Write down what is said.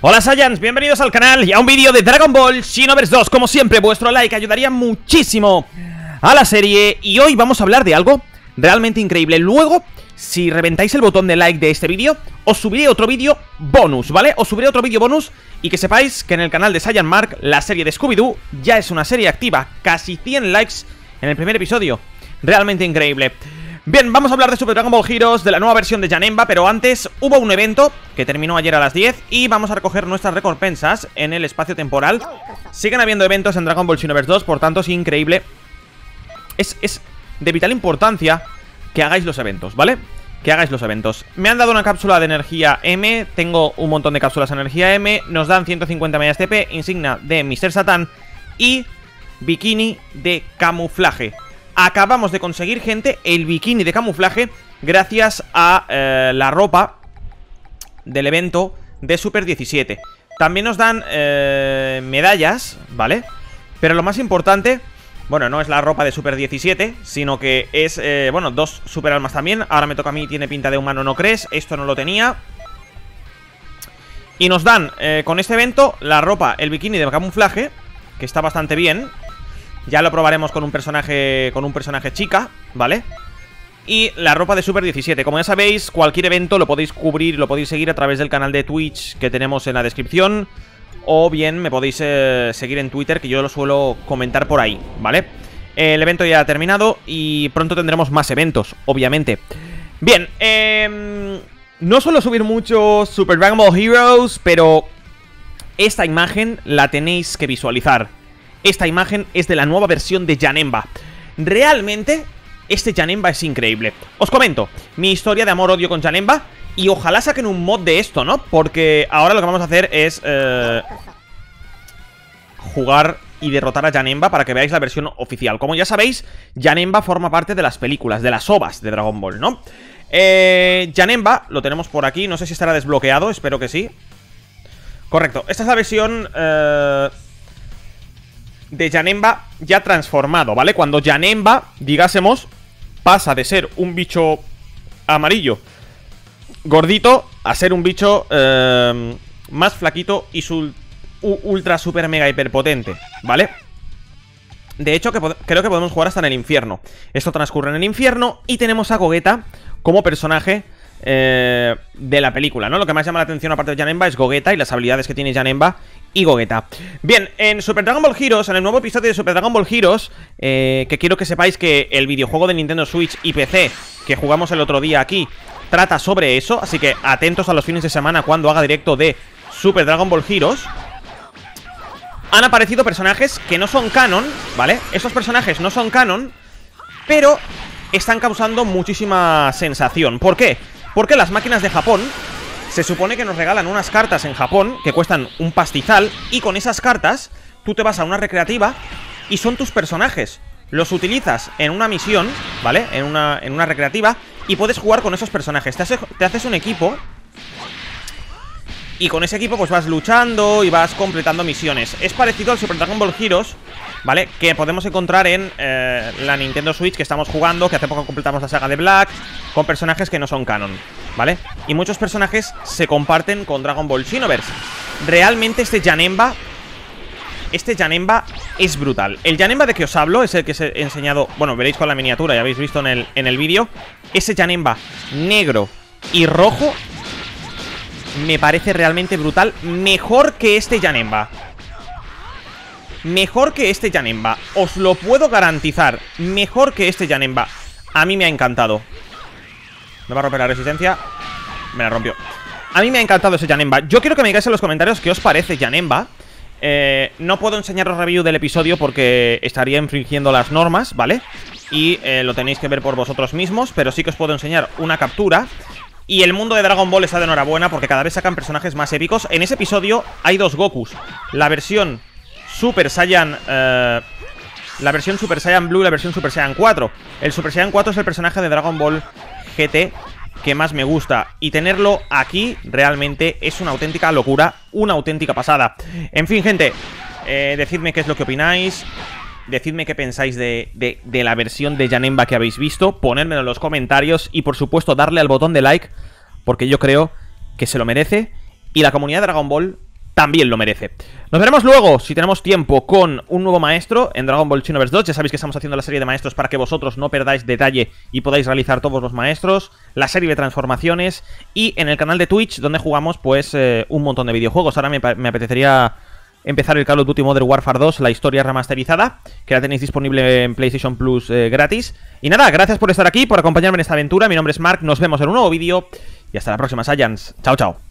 Hola Saiyans, bienvenidos al canal y a un vídeo de Dragon Ball Xenoverse 2 Como siempre, vuestro like ayudaría muchísimo a la serie Y hoy vamos a hablar de algo realmente increíble. Luego, si reventáis el botón de like de este vídeo Os subiré otro vídeo bonus, ¿vale? Os subiré otro vídeo bonus Y que sepáis que en el canal de Saiyan Mark La serie de Scooby-Doo ya es una serie activa. Casi 100 likes en el primer episodio. Realmente increíble Bien, vamos a hablar de Super Dragon Ball Heroes, de la nueva versión de Janemba, pero antes hubo un evento que terminó ayer a las 10 y vamos a recoger nuestras recompensas en el espacio temporal. Siguen habiendo eventos en Dragon Ball Xenoverse 2, por tanto es increíble. Es, es de vital importancia que hagáis los eventos, ¿vale? Que hagáis los eventos. Me han dado una cápsula de energía M, tengo un montón de cápsulas de energía M, nos dan 150 medias TP, insignia de Mr. Satan y bikini de camuflaje acabamos de conseguir, gente, el bikini de camuflaje gracias a eh, la ropa del evento de Super 17. También nos dan eh, medallas, ¿vale? Pero lo más importante, bueno, no es la ropa de Super 17, sino que es, eh, bueno, dos Super Almas también. Ahora me toca a mí, tiene pinta de humano, ¿no crees? Esto no lo tenía. Y nos dan, con este evento, la ropa, el bikini de camuflaje, que está bastante bien. Ya lo probaremos con un personaje con un personaje chica, ¿vale? Y la ropa de Super 17 Como ya sabéis, cualquier evento lo podéis cubrir Lo podéis seguir a través del canal de Twitch Que tenemos en la descripción O bien me podéis eh, seguir en Twitter Que yo lo suelo comentar por ahí, ¿vale? El evento ya ha terminado Y pronto tendremos más eventos, obviamente Bien, eh, No suelo subir mucho Super Dragon Ball Heroes Pero esta imagen la tenéis que visualizar esta imagen es de la nueva versión de Janemba. Realmente, este Janemba es increíble. Os comento, mi historia de amor-odio con Janemba y ojalá saquen un mod de esto, ¿no? Porque ahora lo que vamos a hacer es... Eh, jugar y derrotar a Janemba para que veáis la versión oficial. Como ya sabéis, Janemba forma parte de las películas, de las ovas de Dragon Ball, ¿no? Eh, Janemba, lo tenemos por aquí, no sé si estará desbloqueado, espero que sí. Correcto, esta es la versión... Eh, de Janemba ya transformado, ¿vale? Cuando Janemba, digásemos, pasa de ser un bicho amarillo gordito a ser un bicho eh, más flaquito y su ultra super mega hiperpotente, ¿vale? De hecho, que creo que podemos jugar hasta en el infierno. Esto transcurre en el infierno y tenemos a Gogeta como personaje eh, de la película, ¿no? Lo que más llama la atención aparte de Janemba es Gogeta y las habilidades que tiene Janemba y Gogeta. Bien, en Super Dragon Ball Heroes, en el nuevo episodio de Super Dragon Ball Heroes, eh, que quiero que sepáis que el videojuego de Nintendo Switch y PC que jugamos el otro día aquí trata sobre eso, así que atentos a los fines de semana cuando haga directo de Super Dragon Ball Heroes. Han aparecido personajes que no son canon, ¿vale? Esos personajes no son canon, pero están causando muchísima sensación. ¿Por qué? Porque las máquinas de Japón se supone que nos regalan unas cartas en Japón que cuestan un pastizal y con esas cartas tú te vas a una recreativa y son tus personajes. Los utilizas en una misión, ¿vale? En una, en una recreativa y puedes jugar con esos personajes. Te, te haces un equipo y con ese equipo pues vas luchando y vas completando misiones. Es parecido al Super Dragon Ball Heroes, ¿vale? Que podemos encontrar en eh, la Nintendo Switch que estamos jugando, que hace poco completamos la saga de Black, con personajes que no son canon, ¿vale? Y muchos personajes se comparten con Dragon Ball Xenoverse. Realmente este Janemba... Este Janemba es brutal. El Janemba de que os hablo es el que os he enseñado... Bueno, veréis con la miniatura, ya habéis visto en el, en el vídeo. Ese Janemba negro y rojo me parece realmente brutal. Mejor que este Janemba. Mejor que este Janemba Os lo puedo garantizar. Mejor que este Janemba A mí me ha encantado. Me va a romper la resistencia Me la rompió. A mí me ha encantado ese Janemba Yo quiero que me digáis en los comentarios qué os parece Janemba eh, No puedo enseñaros review del episodio Porque estaría infringiendo las normas, ¿vale? Y eh, lo tenéis que ver por vosotros mismos Pero sí que os puedo enseñar una captura y el mundo de Dragon Ball está de enhorabuena porque cada vez sacan personajes más épicos. En ese episodio hay dos Gokus. La versión Super Saiyan... Eh, la versión Super Saiyan Blue y la versión Super Saiyan 4. El Super Saiyan 4 es el personaje de Dragon Ball GT que más me gusta. Y tenerlo aquí realmente es una auténtica locura, una auténtica pasada. En fin, gente, eh, decidme qué es lo que opináis. Decidme qué pensáis de, de, la versión de Janemba que habéis visto. Ponérmelo en los comentarios y por supuesto darle al botón de like porque yo creo que se lo merece. Y la comunidad de Dragon Ball también lo merece. Nos veremos luego, si tenemos tiempo, con un nuevo maestro en Dragon Ball Xenoverse 2. Ya sabéis que estamos haciendo la serie de maestros para que vosotros no perdáis detalle y podáis realizar todos los maestros, la serie de transformaciones y en el canal de Twitch donde jugamos pues eh, un montón de videojuegos. Ahora me apetecería empezar el Call of Duty Modern Warfare 2, la historia remasterizada, que la tenéis disponible en PlayStation Plus eh, gratis. Y nada, gracias por estar aquí, por acompañarme en esta aventura. Mi nombre es Mark, nos vemos en un nuevo vídeo y hasta la próxima, Saiyans. Chao, chao.